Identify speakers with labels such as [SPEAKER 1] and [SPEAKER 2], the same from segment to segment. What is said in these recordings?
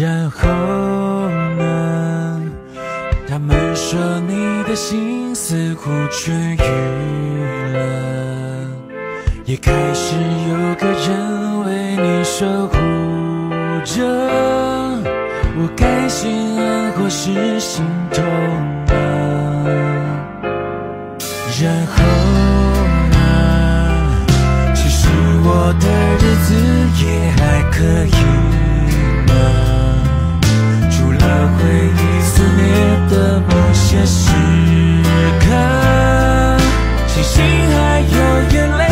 [SPEAKER 1] 然后呢他们说你的心似乎痊愈了也开始有个人为你守护着我该心安或是心痛呢然后呢其实我的日子也还有眼泪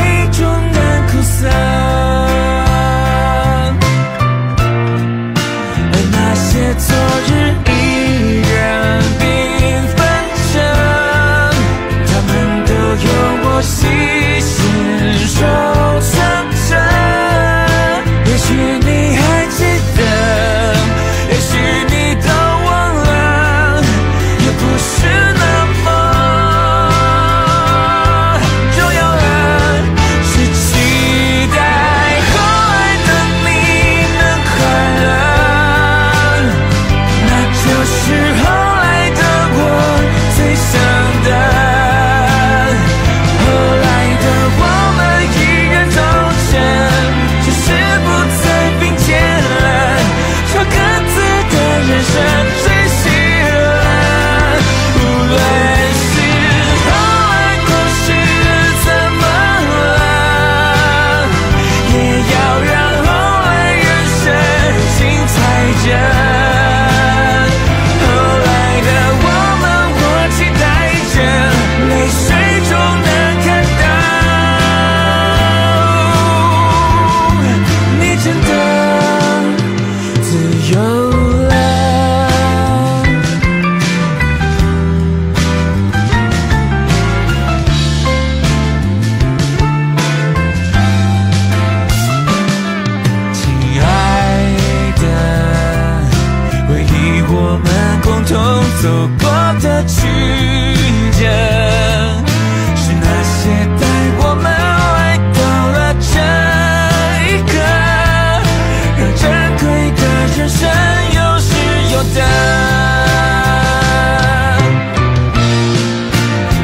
[SPEAKER 1] 走过的曲折，是那些带我们来到了这一刻，让珍贵的人生有失有得。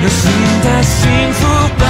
[SPEAKER 1] 用心的幸福。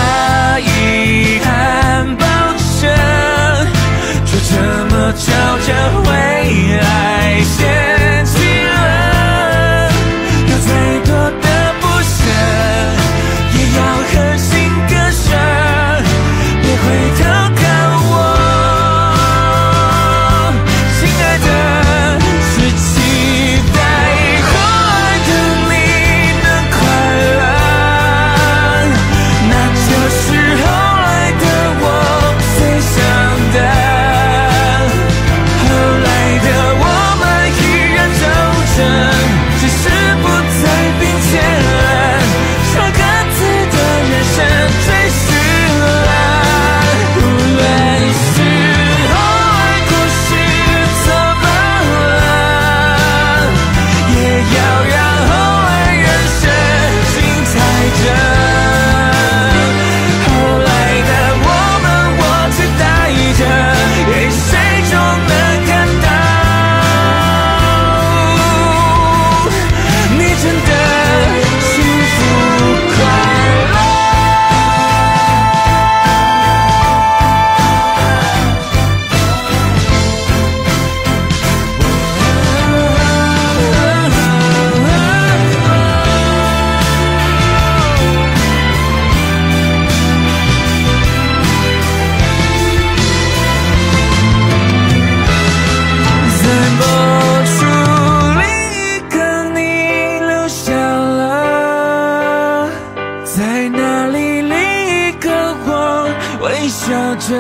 [SPEAKER 1] 微笑着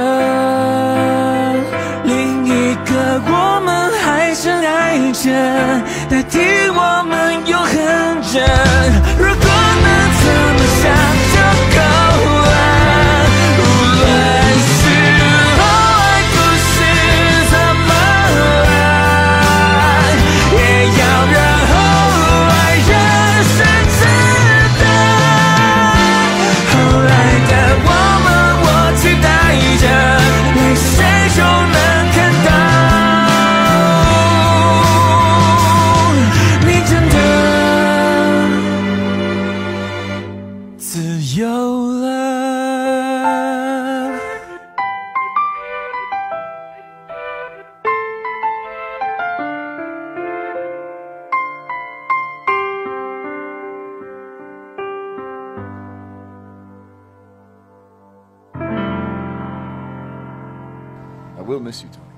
[SPEAKER 1] 另一个我们还深爱着代替我们永恒着。如果 love.
[SPEAKER 2] I will miss you, Tony.